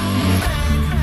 back.